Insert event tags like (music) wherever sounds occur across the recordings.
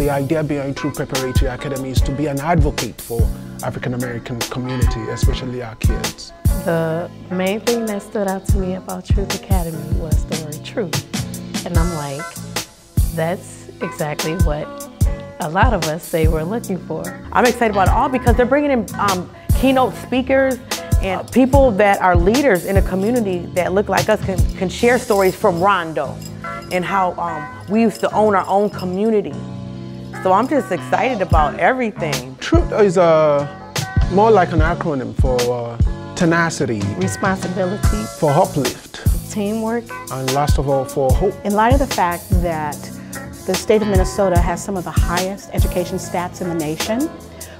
the idea behind Truth Preparatory Academy is to be an advocate for African American community, especially our kids. The main thing that stood out to me about Truth Academy was the word truth. And I'm like, that's exactly what a lot of us say we're looking for. I'm excited about it all because they're bringing in um, keynote speakers and people that are leaders in a community that look like us can, can share stories from Rondo and how um, we used to own our own community. So I'm just excited about everything. Truth is uh, more like an acronym for uh, tenacity, responsibility, for uplift, teamwork, and last of all, for hope. In light of the fact that the state of Minnesota has some of the highest education stats in the nation,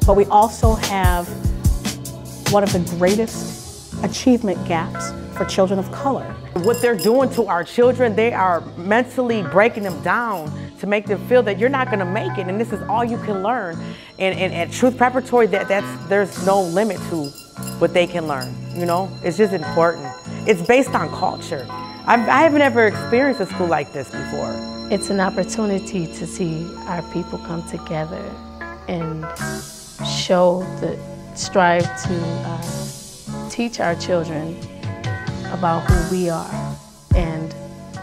but we also have one of the greatest achievement gaps for children of color. What they're doing to our children, they are mentally breaking them down to make them feel that you're not going to make it and this is all you can learn. And, and at Truth Preparatory, that, that's, there's no limit to what they can learn, you know? It's just important. It's based on culture. I've, I haven't ever experienced a school like this before. It's an opportunity to see our people come together and show the, strive to uh, teach our children about who we are and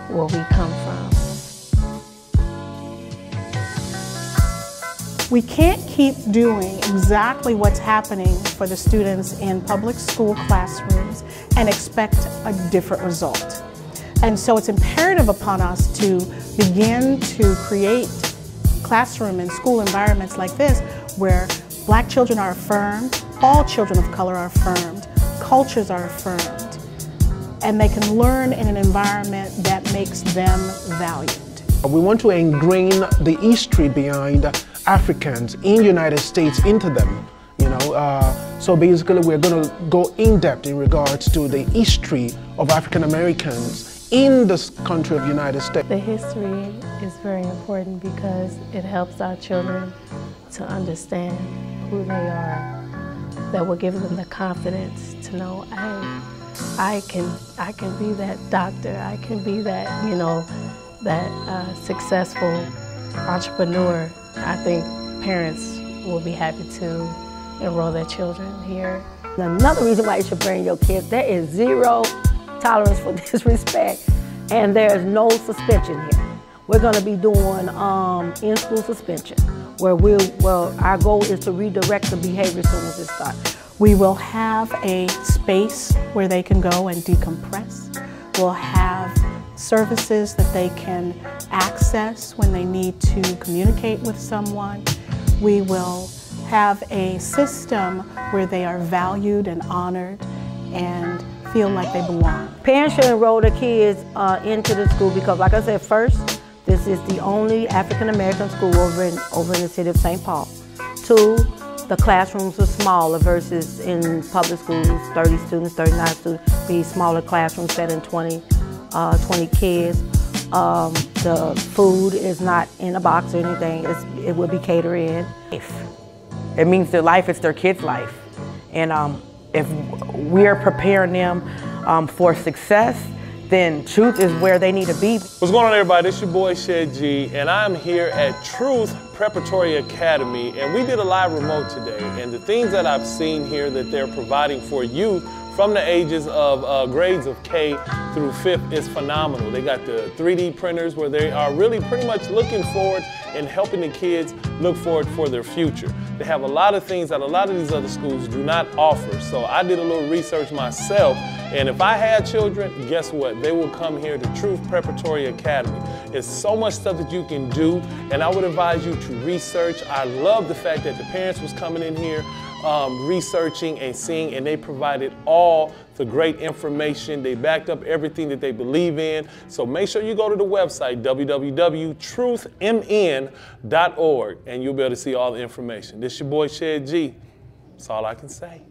where we come from. We can't keep doing exactly what's happening for the students in public school classrooms and expect a different result. And so it's imperative upon us to begin to create classroom and school environments like this where black children are affirmed, all children of color are affirmed, cultures are affirmed, and they can learn in an environment that makes them valued. We want to ingrain the history behind Africans in United States into them. You know, uh, so basically we're going to go in depth in regards to the history of African Americans in this country of United States. The history is very important because it helps our children to understand who they are. That will give them the confidence to know, hey, I can, I can be that doctor. I can be that, you know, that uh, successful entrepreneur. I think parents will be happy to enroll their children here. Another reason why you should bring your kids, there is zero tolerance for (laughs) disrespect and there's no suspension here. We're gonna be doing um, in-school suspension where we'll, well, our goal is to redirect the behavior as soon as it starts. We will have a space where they can go and decompress. We'll have services that they can access when they need to communicate with someone. We will have a system where they are valued and honored and feel like they belong. Parents should enroll their kids uh, into the school because, like I said, first, this is the only African American school over in, over in the city of St. Paul. Two, the classrooms are smaller versus in public schools, 30 students, 39 students, be smaller classrooms set in 20, uh, 20 kids. Um, the food is not in a box or anything, it's, it will be catered in. It means their life, it's their kid's life. And um, if we're preparing them um, for success, then truth is where they need to be. What's going on everybody? It's your boy Shed G and I'm here at Truth Preparatory Academy and we did a live remote today and the things that I've seen here that they're providing for youth from the ages of uh, grades of K through fifth is phenomenal. They got the 3D printers where they are really pretty much looking forward and helping the kids look forward for their future. They have a lot of things that a lot of these other schools do not offer. So I did a little research myself and if I had children, guess what? They will come here to Truth Preparatory Academy. It's so much stuff that you can do, and I would advise you to research. I love the fact that the parents was coming in here um, researching and seeing, and they provided all the great information. They backed up everything that they believe in. So make sure you go to the website, www.truthmn.org, and you'll be able to see all the information. This your boy, Shed G. That's all I can say.